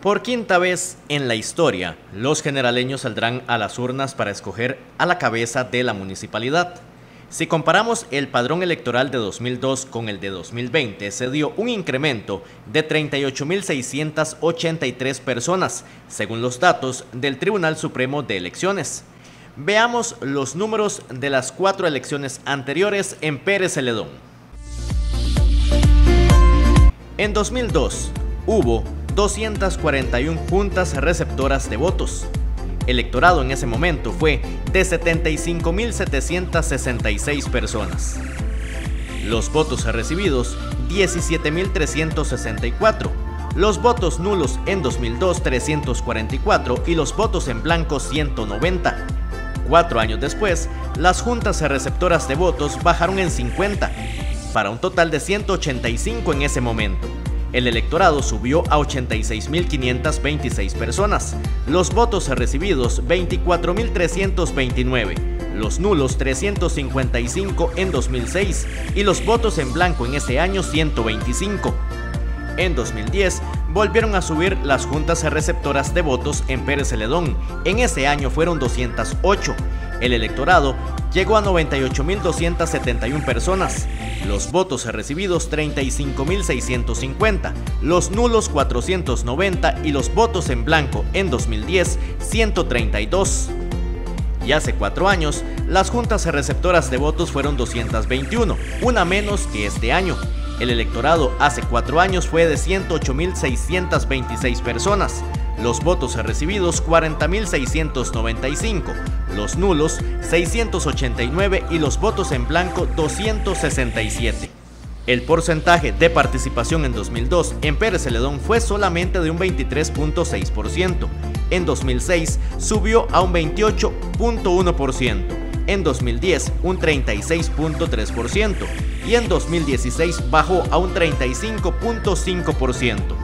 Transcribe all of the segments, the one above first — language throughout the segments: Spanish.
Por quinta vez en la historia, los generaleños saldrán a las urnas para escoger a la cabeza de la municipalidad. Si comparamos el padrón electoral de 2002 con el de 2020, se dio un incremento de 38.683 personas, según los datos del Tribunal Supremo de Elecciones. Veamos los números de las cuatro elecciones anteriores en Pérez Celedón. En 2002 hubo 241 juntas receptoras de votos. El electorado en ese momento fue de 75.766 personas. Los votos recibidos, 17.364. Los votos nulos en 2002, 344 y los votos en blanco, 190. Cuatro años después, las juntas receptoras de votos bajaron en 50, para un total de 185 en ese momento. El electorado subió a 86.526 personas, los votos recibidos 24.329, los nulos 355 en 2006 y los votos en blanco en ese año 125. En 2010 volvieron a subir las juntas receptoras de votos en Pérez Celedón, en ese año fueron 208. El electorado llegó a 98.271 personas, los votos recibidos 35.650, los nulos 490 y los votos en blanco en 2010 132. Y hace cuatro años, las juntas receptoras de votos fueron 221, una menos que este año. El electorado hace cuatro años fue de 108.626 personas, los votos recibidos 40.695, los nulos 689 y los votos en blanco 267. El porcentaje de participación en 2002 en Pérez Celedón fue solamente de un 23.6%. En 2006 subió a un 28.1%. En 2010 un 36.3% y en 2016 bajó a un 35.5%.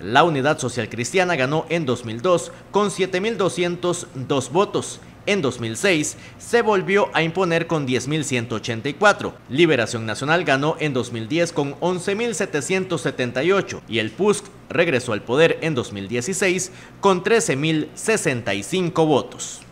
La Unidad Social Cristiana ganó en 2002 con 7.202 votos. En 2006 se volvió a imponer con 10.184. Liberación Nacional ganó en 2010 con 11.778 y el PUSC regresó al poder en 2016 con 13.065 votos.